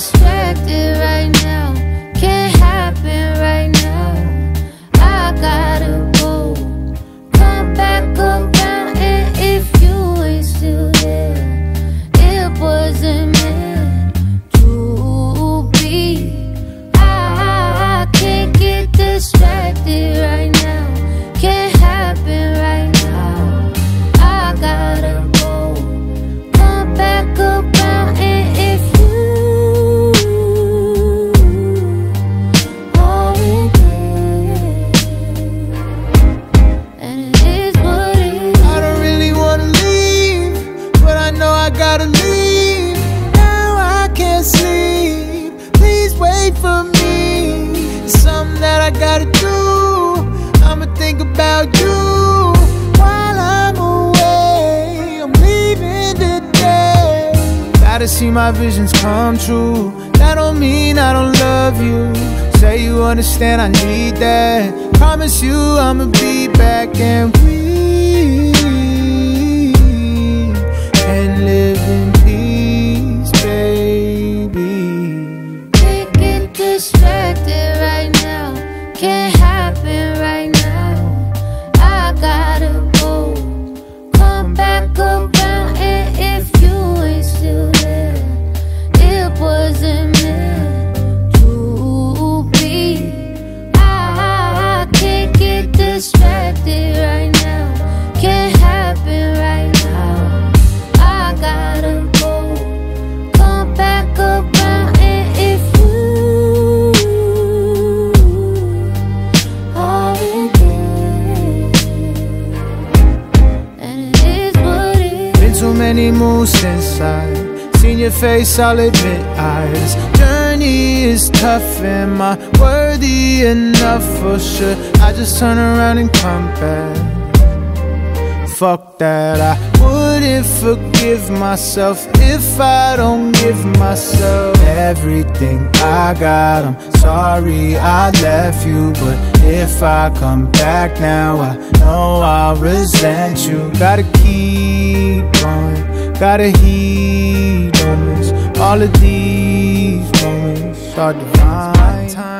distracted I gotta do. I'ma think about you while I'm away. I'm leaving today. Gotta see my visions come true. That don't mean I don't love you. Say you understand, I need that. Promise you I'ma be back and we can live in peace, baby. Can't get distracted many moves since I seen your face, I'll admit This journey is tough, am I worthy enough for sure? I just turn around and come back Fuck that, I wouldn't forgive myself if I don't give myself everything I got. I'm sorry I left you, but if I come back now, I know I'll resent you. Gotta keep going, gotta heed moments. All of these moments are divine.